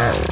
Wow.